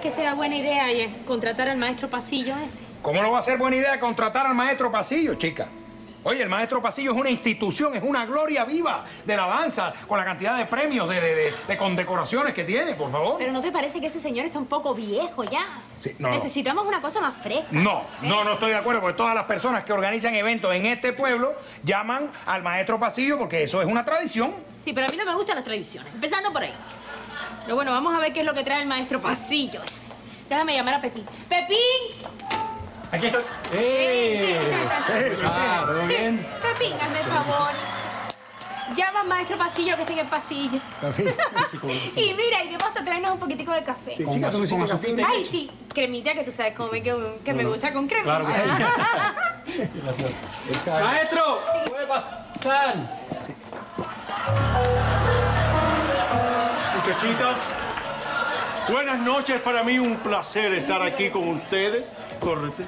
crees que sea buena idea eh, contratar al maestro Pasillo ese? ¿Cómo no va a ser buena idea contratar al maestro Pasillo, chica? Oye, el maestro Pasillo es una institución, es una gloria viva de la danza, con la cantidad de premios, de, de, de- de condecoraciones que tiene, por favor. Pero ¿no te parece que ese señor está un poco viejo ya? Sí, no, no. Necesitamos una cosa más fresca. No, no, no estoy de acuerdo, porque todas las personas que organizan eventos en este pueblo llaman al maestro Pasillo porque eso es una tradición. Sí, pero a mí no me gustan las tradiciones. Empezando por ahí. Pero bueno, vamos a ver qué es lo que trae el maestro Pasillo ese. Déjame llamar a Pepín. ¡Pepín! Aquí estoy. ¡Eh! Ah, ¿todo bien? Pepín, hazme el favor. Llama al maestro Pasillo que está en el pasillo. y mira, y de paso traernos un poquitico de café. Con, azu- con azufita y Ay, leche. sí, cremita que tú sabes cómo me, que, que me gusta con cremita. Claro que sí. Gracias. Maestro, puede pasar. Muchachitas, buenas noches. Para mí un placer estar aquí con ustedes. Córrete.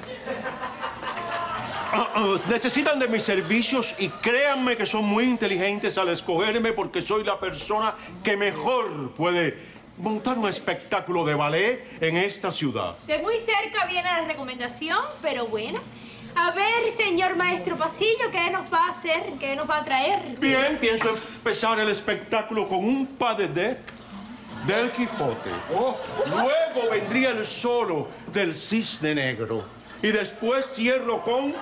Ah, ah, necesitan de mis servicios y créanme que son muy inteligentes al escogerme porque soy la persona que mejor puede montar un espectáculo de ballet en esta ciudad. De muy cerca viene la recomendación, pero bueno. A ver, señor maestro Pasillo, ¿qué nos va a hacer? ¿Qué nos va a traer? Bien, pienso empezar el espectáculo con un pas de deck del Quijote. Luego vendría el solo del cisne negro. Y después cierro con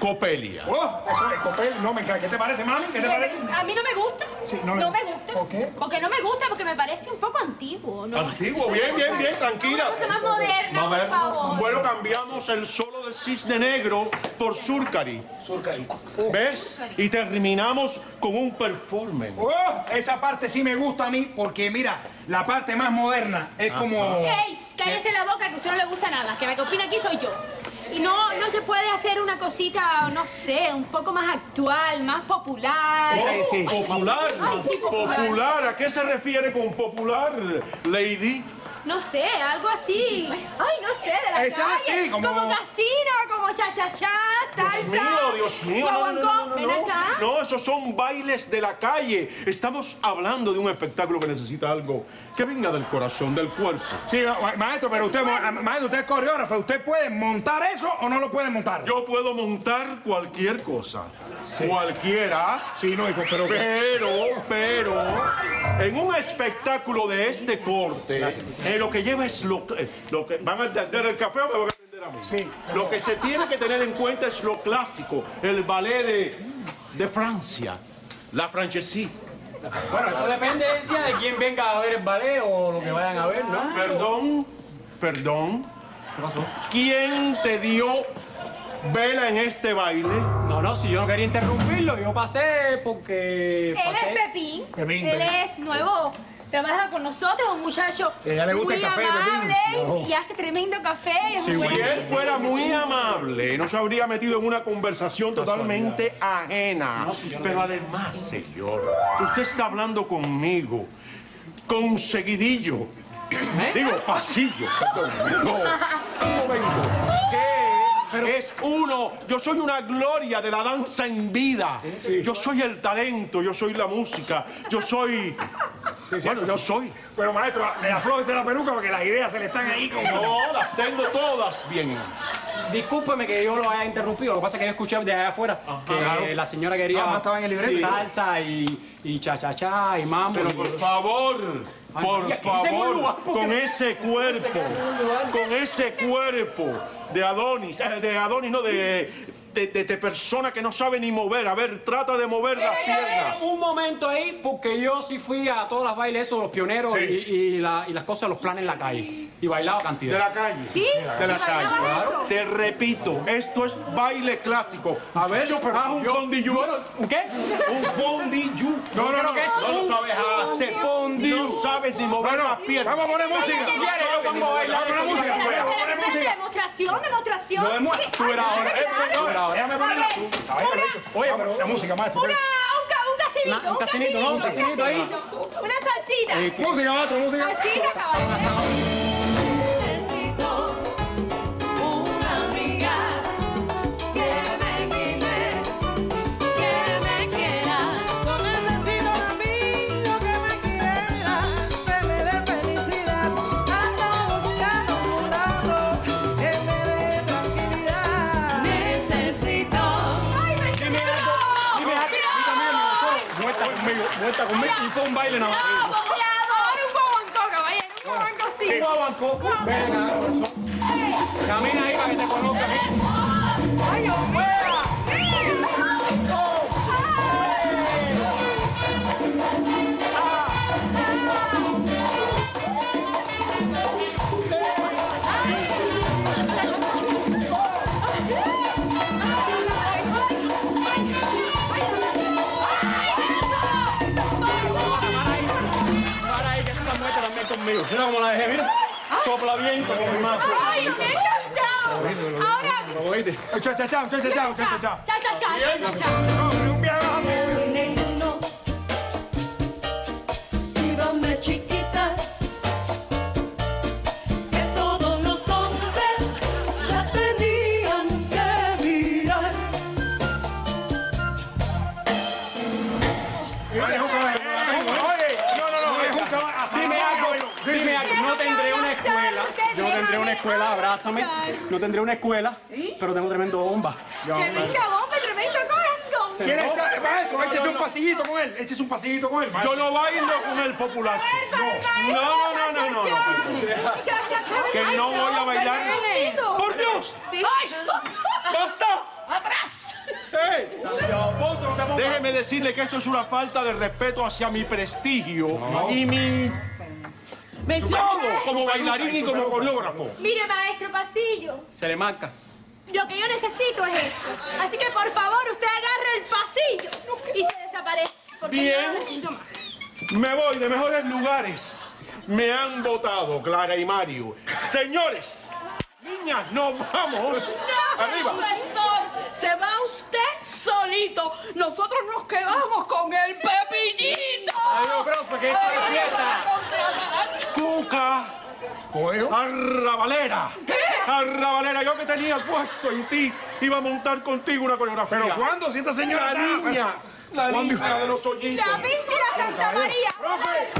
Copelia. Oh, eso es Copel, no me encanta. ¿Qué te parece, mami? ¿Qué te parece? A mí no me gusta. Sí, no me gusta. ¿Por qué? Porque no me gusta, porque me parece un poco antiguo. ¿no? Antiguo, bien, bien, bien, tranquila. Una cosa más moderna, por favor. Bueno, cambiamos el solo del cisne negro por Surcari. Surcari. ¿Ves? Y terminamos con un performance. Oh, esa parte sí me gusta a mí porque, mira, la parte más moderna es como... Ey, cállese la boca que a usted no le gusta nada. Que la que opina aquí soy yo. Y no, no se puede hacer una cosita, no sé, un poco más actual, más popular. Sí, sí. Ay, Popular, Ay, sí, popular. popular. ¿A qué se refiere con popular, Lady? No sé, algo así. Ay, no sé, de la Esa, calle. sí, como- casino, como cha-cha-cha, salsa. Dios mío, Dios mío. No, no, no, no, guaguancó. no, Ven no. acá. No, esos son bailes de la calle. Estamos hablando de un espectáculo que necesita algo que venga del corazón, del cuerpo. Sí, ma- maestro, pero usted, ma- maestro, usted es coreógrafo. ¿Usted puede montar eso o no lo puede montar? Yo puedo montar cualquier cosa. Cualquiera. Sí, no, hijo, pero... Pero, pero, en un espectáculo de este corte, eh, lo que lleva es lo que, lo que van a entender el café o me van a Sí. Lo que se tiene que tener en cuenta es lo clásico, el ballet de, de Francia, la francesí. Bueno, eso depende de quién venga a ver el ballet o lo que vayan a ver, ¿no? Perdón, perdón. ¿Qué pasó? ¿Quién te dio vela en este baile? No, no, si yo no quería interrumpirlo, yo pasé porque. Él es. Pepín. Pepín, Él Pepín. es nuevo. Trabaja con nosotros, un muchacho ella le gusta muy el café, amable. No. y hace tremendo café. Si él fuera muy amable, no se habría metido en una conversación totalmente ajena. No, Pero además, señor, usted está hablando conmigo, con seguidillo. ¿Eh? Digo, pasillo. No, un momento. ¿Qué? es uno. Yo soy una gloria de la danza en vida. Yo soy el talento, yo soy la música, yo soy. Bueno, yo soy. Pero, maestro, le aflójese la peluca porque las ideas se le están ahí como... No, las tengo todas bien. Discúlpeme que yo lo haya interrumpido. Lo que pasa es que yo escuché de allá afuera que Claro. la señora quería Ah, estaba en el libreto. salsa y, y cha-cha-cha y mambo. Pero y- por favor, Ay, por favor, ¿Por qué con ese cuerpo, con ese cuerpo de Adonis, eh, de Adonis, no, de, de, de- de persona que no sabe ni mover. A ver, trata de mover las piernas. Un momento ahí, porque yo sí fui a todos los bailes esos, los pioneros Sí. y, y la- y las cosas, los planes en la calle. Y bailaba De cantidad. la calle. ¿Sí? De la ¿Y calle. eso? Te repito, esto es baile clásico. A ver, haz un fondillo. Bueno, ¿un qué? Un fondillo. No, no, no. que es No lo sabes hacer. fondillo. No sabes ni mover Bueno, las piernas. vamos a poner música. Vamos a poner música. Vamos a poner música. Demostración, demostración. No, tú ahora. Ahora. Déjame ponerla. Oye, pero- La música, maestro. Una, un, ca- un casinito, Una- un casinito, ¿no? Un casinito ahí. Una salsita. Eh, Música, maestro, música. Salsita, caballero. Vuelta conmigo y fue un baile nada más. ¡Vamos! Ahora un guaguancó, caballero. Un guaguancó sí. Un guaguancó. Venga, eso. Camina ahí para que te conozcan. ¿eh? ¡Ay, Dios mío! Esta muerte también conmigo. Mira cómo la dejé, mira. Sopla bien como mi mazo. ¡Ay, me encantado! Ahora. Chao, chao, chao, chao, chao, chao, chao, chao. chao, chao, chao, chao, dime. No tendré una escuela. Yo no tendré una escuela, abrázame. No tendré una escuela, pero tengo tremendo bomba. Yo- ¡Tremenda bomba, tremendo corazón! Échese un pasillito con él. Échese un pasillito con él, Yo no bailo con el populacho. No, no, no, no, no. no. Que no voy a bailar. ¡Por Dios! ¡Basta! ¡Atrás! ¡Ey! Déjeme decirle que esto es una falta de respeto hacia mi prestigio y mi todo como bailarín y como coreógrafo. Mire, maestro Pasillo, Se le marca. lo que yo necesito es esto. Así que, por favor, usted agarre el pasillo y se desaparece. Porque Bien. yo necesito más. Me voy de mejores lugares. Me han votado Clara y Mario. Señores, niñas, nos vamos. Arriba. Profesor, se va usted solito. Nosotros nos quedamos con el pepillito. Adiós, profe, que esta es fiesta. Cuca. Coelho. Arrabalera. ¿Qué? Arrabalera, yo que tenía puesto en ti, iba a montar contigo una coreografía. ¿Pero cuándo? Si esta señora La niña, la niña de los hoyitos. La víspera Santa María. Profe,